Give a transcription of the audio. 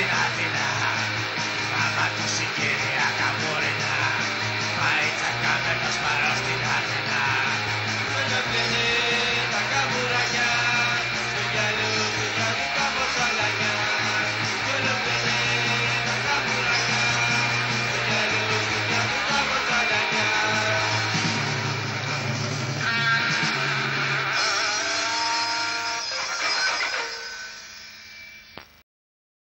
στην Αθήνα